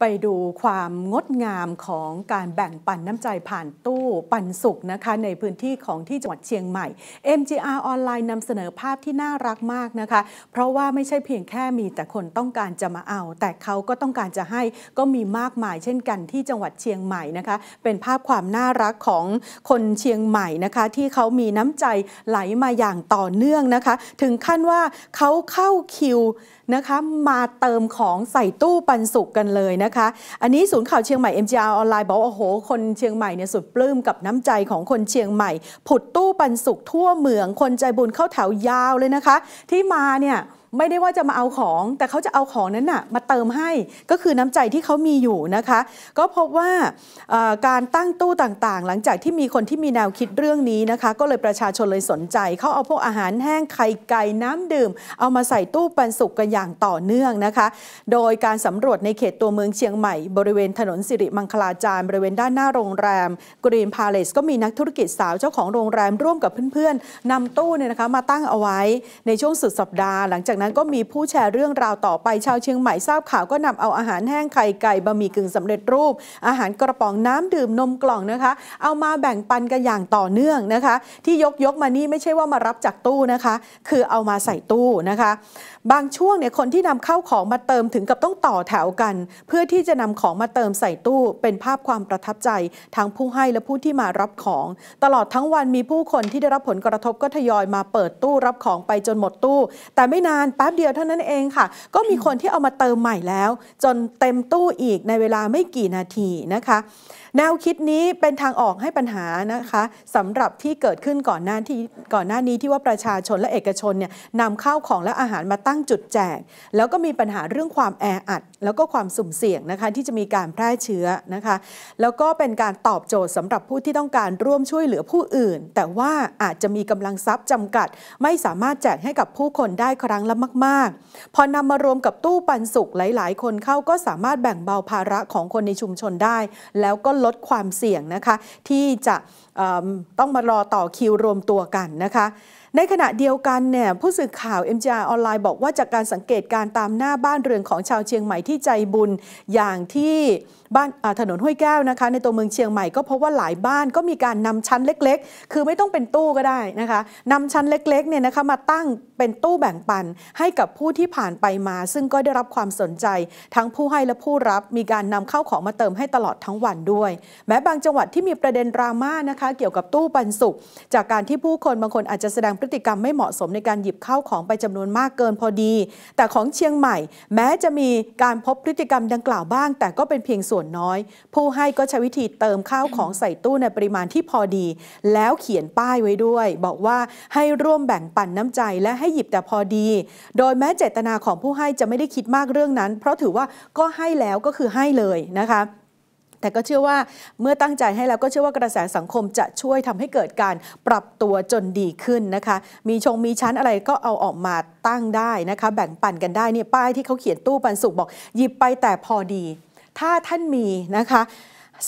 ไปดูความงดงามของการแบ่งปันน้ำใจผ่านตู้ปันสุขนะคะ ในพื้นที่ของที่จังหวัดเชียงใหม่ MGR ออนไลน์นำเสนอภาพที่น่ารักมากนะคะ เพราะว่าไม่ใช่เพียงแค่มีแต่คนต้องการจะมาเอา แต่เขาก็ต้องการจะให้ก็มีมากมาย เช่นกันที่จังหวัดเชียงใหม่นะคะ เป็นภาพความน่ารักของคนเชียงใหม่นะคะ ที่เขามีน้ำใจไหลมาอย่างต่อเนื่องนะคะ ถึงขั้นว่าเขาเข้าคิวนะคะ มาเติมของใส่ตู้ปันสุกกันเลยนะคะอันนี้ศูนย์ข่าวเชียงใหม่ MGR ออนไลน์บอกโอ้โห คนเชียงใหม่เนี่ยสุดปลื้มกับน้ำใจของคนเชียงใหม่ ผุดตู้ปันสุกทั่วเมือง คนใจบุญเข้าแถวยาวเลยนะคะ ที่มาเนี่ยไม่ได้ว่าจะมาเอาของ แต่เขาจะเอาของนั้นน่ะมาเติมให้ก็คือน้ำใจที่เขามีอยู่นะคะ ก็พบว่าการตั้งตู้ต่างๆ หลังจากที่มีคนที่มีแนวคิดเรื่องนี้นะคะ ก็เลยประชาชนเลยสนใจเขาเอาพวกอาหารแห้งไข่ไก่น้ำดื่ม เอามาใส่ตู้ปันสุกกันอย่างต่อเนื่องนะคะ โดยการสำรวจในเขตตัวเมืองเชียงใหม่ บริเวณถนนสิริมังคลาจารย์บริเวณด้านหน้าโรงแรมกรีนพาเลสก็มีนักธุรกิจสาวเจ้าของโรงแรมร่วมกับเพื่อนๆนำตู้เนี่ยนะคะมาตั้งเอาไว้ในช่วงสุดสัปดาห์หลังจากนั้นก็มีผู้แชร์เรื่องราวต่อไป ชาวเชียงใหม่ทราบข่าวก็นำเอาอาหารแห้งไข่ไก่บะหมี่กึ่งสำเร็จรูป อาหารกระป๋องน้ำดื่มนมกล่องนะคะ เอามาแบ่งปันกันอย่างต่อเนื่องนะคะ ที่ยกยกมานี่ไม่ใช่ว่ามารับจากตู้นะคะ คือเอามาใส่ตู้นะคะ บางช่วงเนี่ยคนที่นำเข้าของมาเติมถึงกับต้องต่อแถวกัน เพื่อที่จะนำของมาเติมใส่ตู้เป็นภาพความประทับใจทั้งผู้ให้และผู้ที่มารับของ ตลอดทั้งวันมีผู้คนที่ได้รับผลกระทบก็ทยอยมาเปิดตู้รับของไปจนหมดตู้ แต่ไม่นานแป๊บเดียวเท่านั้นเองค่ะ ก็มีคนที่เอามาเติมใหม่แล้ว จนเต็มตู้อีกในเวลาไม่กี่นาทีนะคะ แนวคิดนี้เป็นทางออกให้ปัญหานะคะสำหรับที่เกิดขึ้นก่อนหน้าที่ก่อนหน้านี้ที่ว่าประชาชนและเอกชนเนี่ยนำข้าวของและอาหารมาตั้งจุดแจก แล้วก็มีปัญหาเรื่องความแออัด แล้วก็ความสุ่มเสี่ยงนะคะที่จะมีการแพร่เชื้อนะคะ แล้วก็เป็นการตอบโจทย์สำหรับผู้ที่ต้องการร่วมช่วยเหลือผู้อื่น แต่ว่าอาจจะมีกำลังทรัพย์จำกัด ไม่สามารถแจกให้กับผู้คนได้ครั้งละมาก ๆ พอนำมารวมกับตู้ปันสุกหลาย ๆ คนเข้าก็สามารถแบ่งเบาภาระของคนในชุมชนได้ แล้วก็ลดดความเสี่ยงนะคะ ที่จะต้องมารอต่อคิวรวมตัวกันนะคะ ในขณะเดียวกันเนี่ยผู้สื่อข่าว MJR ออนไลน์บอกว่าจากการสังเกตการตามหน้าบ้านเรือนของชาวเชียงใหม่ที่ใจบุญอย่างที่บ้านถนนห้วยแก้วนะคะ ในตัวเมืองเชียงใหม่ก็พบว่าหลายบ้านก็มีการนำชั้นเล็กๆ คือไม่ต้องเป็นตู้ก็ได้นะคะนำชั้นเล็กๆเนี่ยนะคะมาตั้งเป็นตู้แบ่งปันให้กับผู้ที่ผ่านไปมา ซึ่งก็ได้รับความสนใจ ทั้งผู้ให้และผู้รับมีการนำเข้าของมาเติมให้ตลอดทั้งวันด้วย แม้บางจังหวัดที่มีประเด็นดราม่านะคะ เกี่ยวกับตู้ปันสุกจากการที่ผู้คนบางคนอาจจะแสดงพฤติกรรมไม่เหมาะสมในการหยิบเข้าของไปจำนวนมากเกินพอดี แต่ของเชียงใหม่ แม้จะมีการพบพฤติกรรมดังกล่าวบ้าง แต่ก็เป็นเพียงส่วนน้อย ผู้ให้ก็ใช้วิธีเติมข้าวของใส่ตู้ในปริมาณที่พอดี แล้วเขียนป้ายไว้ด้วย บอกว่าให้ร่วมแบ่งปันน้ำใจและให้หยิบแต่พอดี โดยแม้เจตนาของผู้ให้จะไม่ได้คิดมากเรื่องนั้น เพราะถือว่าก็ให้แล้วก็คือให้เลยนะคะ แต่ก็เชื่อว่าเมื่อตั้งใจให้แล้วก็เชื่อว่ากระแสสังคมจะช่วยทำให้เกิดการปรับตัวจนดีขึ้นนะคะ มีชงมีชั้นอะไรก็เอาออกมาตั้งได้นะคะ แบ่งปันกันได้เนี่ยป้ายที่เขาเขียนตู้ปันสุกบอกหยิบไปแต่พอดี ถ้าท่านมีนะคะ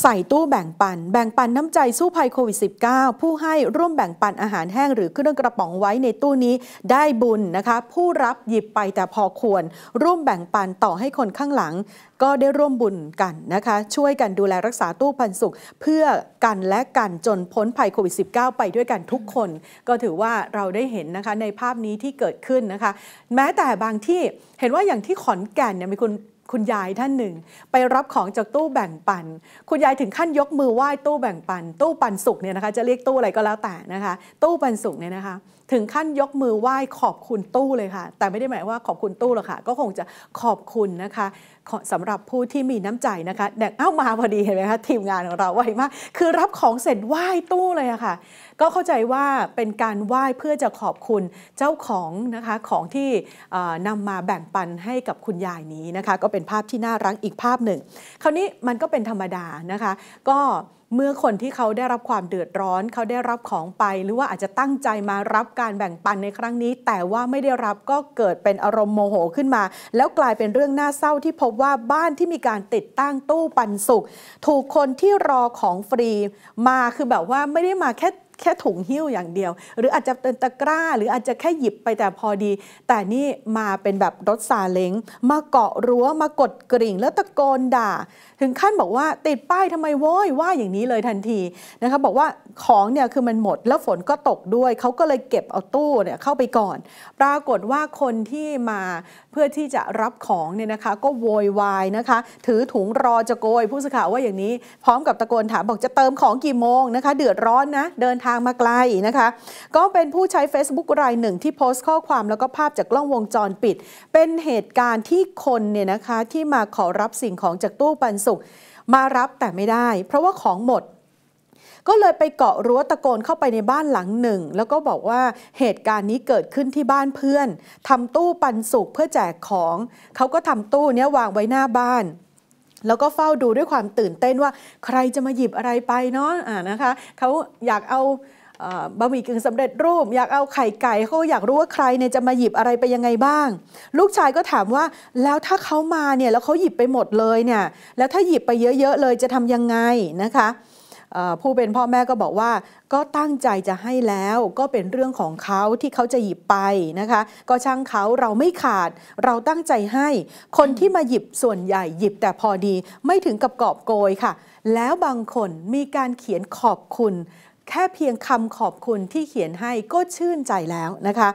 ใส่ตู้แบ่งปัน แบ่งปันน้ำใจสู้ภัยโควิด -19 ผู้ให้ร่วมแบ่งปันอาหารแห้งหรือเครื่องกระป๋องไว้ในตู้นี้ได้บุญนะคะ ผู้รับหยิบไปแต่พอควร ร่วมแบ่งปันต่อให้คนข้างหลัง ก็ได้ร่วมบุญกันนะคะ ช่วยกันดูแลรักษาตู้ปันสุข เพื่อกันและกันจนพ้นภัยโควิด -19 ไปด้วยกันทุกคน ก็ถือว่าเราได้เห็นนะคะในภาพนี้ที่เกิดขึ้นนะคะ แม้แต่บางที่เห็นว่าอย่างที่ขอนแก่นเนี่ยมีคุณ คุณยายท่านหนึ่ง ไปรับของจากตู้แบ่งปัน คุณยายถึงขั้นยกมือไหว้ตู้แบ่งปัน ตู้ปันสุกเนี่ยนะคะจะเรียกตู้อะไรก็แล้วแต่นะคะ ตู้ปันสุกเนี่ยนะคะ ถึงขั้นยกมือไหว้ขอบคุณตู้เลยค่ะ แต่ไม่ได้หมายว่าขอบคุณตู้หรอกค่ะ ก็คงจะขอบคุณนะคะสำหรับผู้ที่มีน้ำใจนะคะแดกเอ้ามาพอดีเห็นไหมคะทีมงานของเราไวมากคือรับของเสร็จไหว้ตู้เลยอะค่ะ ก็เข้าใจว่าเป็นการไหว้เพื่อจะขอบคุณเจ้าของนะคะของที่นำมาแบ่งปันให้กับคุณยายนี้นะคะ ก็เป็นภาพที่น่ารักอีกภาพหนึ่ง คราวนี้มันก็เป็นธรรมดานะคะ ก็เมื่อคนที่เขาได้รับความเดือดร้อน เขาได้รับของไป หรือว่าอาจจะตั้งใจมารับการแบ่งปันในครั้งนี้ แต่ว่าไม่ได้รับก็เกิดเป็นอารมณ์โมโหขึ้นมา แล้วกลายเป็นเรื่องน่าเศร้าที่พบว่าบ้านที่มีการติดตั้งตู้ปันสุกถูกคนที่รอของฟรี มาคือแบบว่าไม่ได้มาแค่ แค่ถุงหิ้วอย่างเดียว หรืออาจจะเป็นตะกร้า หรืออาจจะแค่หยิบไปแต่พอดี แต่นี่มาเป็นแบบรถซาเล้งมาเกาะรั้วมากดกริ่ง แล้วตะโกนด่า ถึงขั้นบอกว่าติดป้ายทำไมโว้ยว่าอย่างนี้เลยทันทีนะคะบอกว่าของเนี่ยคือมันหมดแล้วฝนก็ตกด้วยเขาก็เลยเก็บเอาตู้เนี่ยเข้าไปก่อน ปรากฏว่าคนที่มาเพื่อที่จะรับของเนี่ยนะคะ ก็โวยวายนะคะ ถือถุงรอจะโกยผู้สื่อข่าวว่าอย่างนี้ พร้อมกับตะโกนถามบอกจะเติมของกี่โมงนะคะ เดือดร้อนนะเดินทางมาไกลนะคะ ก็เป็นผู้ใช้ Facebook รายหนึ่งที่โพสต์ข้อความแล้วก็ภาพจากกล้องวงจรปิด เป็นเหตุการณ์ที่คนเนี่ยนะคะที่มาขอรับสิ่งของจากตู้ปันสุกมารับแต่ไม่ได้ เพราะว่าของหมดก็เลยไปเกาะรั้วตะโกนเข้าไปในบ้านหลังหนึ่ง แล้วก็บอกว่าเหตุการณ์นี้เกิดขึ้นที่บ้านเพื่อนทำตู้ปันสุกเพื่อแจกของ เขาก็ทำตู้เนี้ยวางไว้หน้าบ้าน แล้วก็เฝ้าดูด้วยความตื่นเต้นว่าใครจะมาหยิบอะไรไปเนาะะนะคะเขาอยากเอาบะหมี่กึ่งสำเร็จรูป อยากเอาไข่ไก่เขาอยากรู้ว่าใครเนี่ยจะมาหยิบอะไรไปยังไงบ้าง ลูกชายก็ถามว่าแล้วถ้าเขามาเนี่ยแล้วเขาหยิบไปหมดเลยเนี่ยแล้วถ้าหยิบไปเยอะ ๆ เลยจะทำยังไงนะคะ ผู้เป็นพ่อแม่ก็บอกว่า ก็ตั้งใจจะให้แล้วก็เป็นเรื่องของเขาที่เขาจะหยิบไปนะคะ ก็ช่างเขาเราไม่ขาดเราตั้งใจให้คนที่มาหยิบส่วนใหญ่หยิบแต่พอดีไม่ถึงกับกอบโกยค่ะ แล้วบางคนมีการเขียนขอบคุณแค่เพียงคำขอบคุณที่เขียนให้ก็ชื่นใจแล้วนะคะ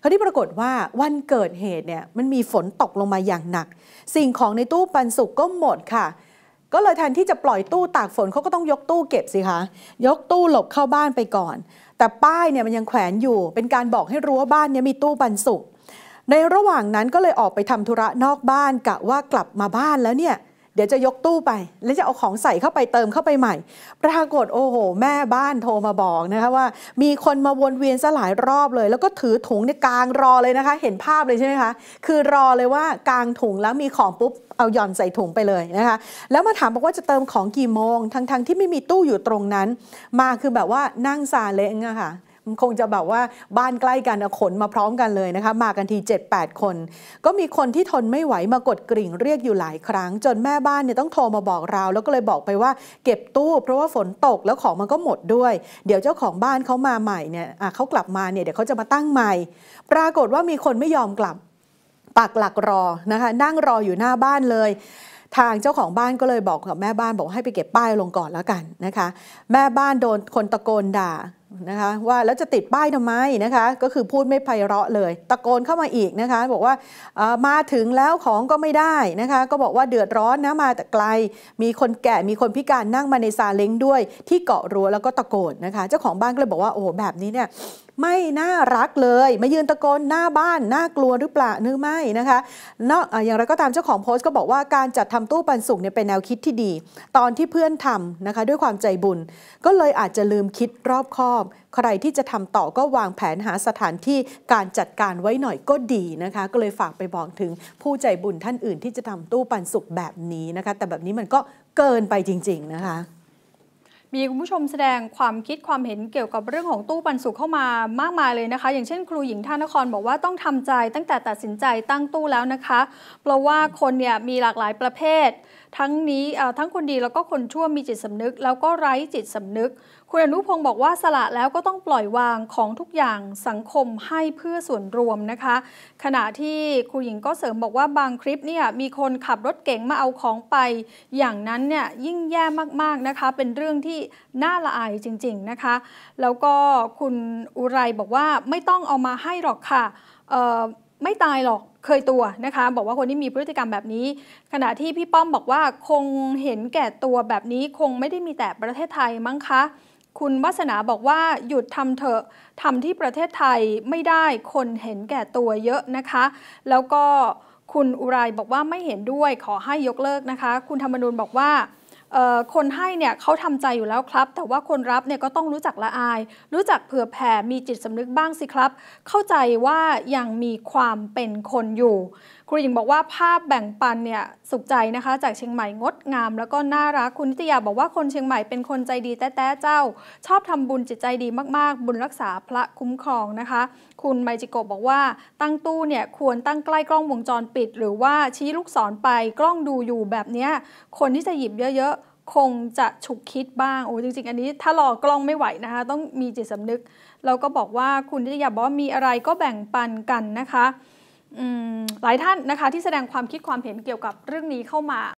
คราวนี้ปรากฏว่าวันเกิดเหตุเนี่ยมันมีฝนตกลงมาอย่างหนัก สิ่งของในตู้ปันสุกก็หมดค่ะ ก็เลยแทนที่จะปล่อยตู้ตากฝนเขาก็ต้องยกตู้เก็บสิคะยกตู้หลบเข้าบ้านไปก่อน แต่ป้ายเนี่ยมันยังแขวนอยู่ เป็นการบอกให้รู้ว่าบ้านนี้มีตู้ปันสุกในระหว่างนั้นก็เลยออกไปทำธุระนอกบ้านกะว่ากลับมาบ้านแล้วเนี่ย เดี๋ยวจะยกตู้ไป แล้วจะเอาของใส่เข้าไปเติมเข้าไปใหม่ ปรากฏโอ้โห แม่บ้านโทรมาบอกนะคะว่า มีคนมาวนเวียนซะหลายรอบเลย แล้วก็ถือถุงในกลางรอเลยนะคะ เห็นภาพเลยใช่ไหมคะ คือรอเลยว่ากลางถุงแล้วมีของปุ๊บเอาหย่อนใส่ถุงไปเลยนะคะ แล้วมาถามบอกว่าจะเติมของกี่โมงทั้งๆทที่ไม่มีตู้อยู่ตรงนั้น มาคือแบบว่านั่งซาเล้งอะค่ะ คงจะแบบว่าบ้านใกล้กันขนมาพร้อมกันเลยนะคะ มากันที 7-8 คน ก็มีคนที่ทนไม่ไหวมากดกริ่งเรียกอยู่หลายครั้ง จนแม่บ้านเนี่ยต้องโทรมาบอกเรา แล้วก็เลยบอกไปว่าเก็บตู้เพราะว่าฝนตกแล้วของมันก็หมดด้วย เดี๋ยวเจ้าของบ้านเขามาใหม่เนี่ยเขากลับมาเนี่ยเดี๋ยวเขาจะมาตั้งใหม่ ปรากฏว่ามีคนไม่ยอมกลับปักหลักรอนะคะ นั่งรออยู่หน้าบ้านเลยทางเจ้าของบ้านก็เลยบอกกับแม่บ้านบอกให้ไปเก็บป้ายลงก่อนแล้วกันนะคะ แม่บ้านโดนคนตะโกนด่า นะคะว่าแล้วจะติดป้ายทำไมนะคะก็คือพูดไม่ไพเราะเลย ตะโกนเข้ามาอีกนะคะ บอกว่ามาถึงแล้วของก็ไม่ได้นะคะ ก็บอกว่าเดือดร้อนนะมาแต่ไกล มีคนแก่มีคนพิการนั่งมาในซาเล้งด้วย ที่เกาะรั้วแล้วก็ตะโกนนะคะ เจ้าของบ้านก็เลยบอกว่าโอ้แบบนี้เนี่ยไม่น่ารักเลยมายืนตะโกนหน้าบ้านน่ากลัวหรือเปล่านึกไม่นะคะนอกอย่างไรก็ตามเจ้าของโพสต์ก็บอกว่าการจัดทำตู้ปันสุกเนี่ยเป็นแนวคิดที่ดี ตอนที่เพื่อนทำนะคะด้วยความใจบุญ ก็เลยอาจจะลืมคิดรอบคอบ ใครที่จะทำต่อก็วางแผนหาสถานที่การจัดการไว้หน่อยก็ดีนะคะ ก็เลยฝากไปบอกถึงผู้ใจบุญท่านอื่นที่จะทำตู้ปันสุกแบบนี้นะคะ แต่แบบนี้มันก็เกินไปจริง ๆนะคะ มีคุณผู้ชมแสดงความคิดความเห็นเกี่ยวกับเรื่องของตู้ปันสุขเข้ามามากมายเลยนะคะ อย่างเช่น ครูหญิงท่านครบอกว่าต้องทำใจตั้งแต่ตัดสินใจตั้งตู้แล้วนะคะ เพราะว่าคนเนี่ยมีหลากหลายประเภท ทั้งนี้ทั้งคนดีแล้วก็คนชั่วมีจิตสำนึก แล้วก็ไร้จิตสำนึก คุณอนุพงศ์บอกว่าสละแล้วก็ต้องปล่อยวางของทุกอย่างสังคมให้เพื่อส่วนรวมนะคะ ขณะที่ครูหญิงก็เสริมบอกว่าบางคลิปเนี่ยมีคนขับรถเก๋งมาเอาของไป อย่างนั้นเนี่ยยิ่งแย่มากๆนะคะ เป็นเรื่องที่น่าละอายจริง ๆนะคะ แล้วก็คุณอุไรบอกว่าไม่ต้องเอามาให้หรอกค่ะไม่ตายหรอก เคยตัวนะคะ บอกว่าคนที่มีพฤติกรรมแบบนี้ ขณะที่พี่ป้อมบอกว่าคงเห็นแก่ตัวแบบนี้คงไม่ได้มีแต่ประเทศไทยมั้งคะคุณวัสนาบอกว่าหยุดทำเถอะทำที่ประเทศไทยไม่ได้คนเห็นแก่ตัวเยอะนะคะ แล้วก็คุณอุไรบอกว่าไม่เห็นด้วยขอให้ยกเลิกนะคะ คุณธรรมนูญบอกว่า คนให้เนี่ยเขาทำใจอยู่แล้วครับ แต่ว่าคนรับเนี่ยก็ต้องรู้จักละอาย รู้จักเผื่อแผ่มีจิตสำนึกบ้างสิครับ เข้าใจว่ายังมีความเป็นคนอยู่ ครูหญิงบอกว่าภาพแบ่งปันเนี่ยสุขใจนะคะ จากเชียงใหม่งดงาม แล้วก็น่ารักคุณนิตยาบอกว่าคนเชียงใหม่เป็นคนใจดีแต้ๆเจ้า ชอบทำบุญจิตใจดีมากๆ บุญรักษาพระคุ้มครองนะคะ คุณไมจิโกบอกว่าตั้งตู้เนี่ยควรตั้งใกล้กล้องวงจรปิด หรือว่าชี้ลูกศรไปกล้องดูอยู่แบบเนี้ยคนที่จะหยิบเยอะๆ คงจะฉุกคิดบ้างโอ้จริง ๆ อันนี้ถ้ารอกล้องไม่ไหวนะคะ ต้องมีจิตสำนึกแล้วก็บอกว่าคุณนิตยาบอกว่ามีอะไรก็แบ่งปันกันนะคะ หลายท่านนะคะที่แสดงความคิดความเห็นเกี่ยวกับเรื่องนี้เข้ามา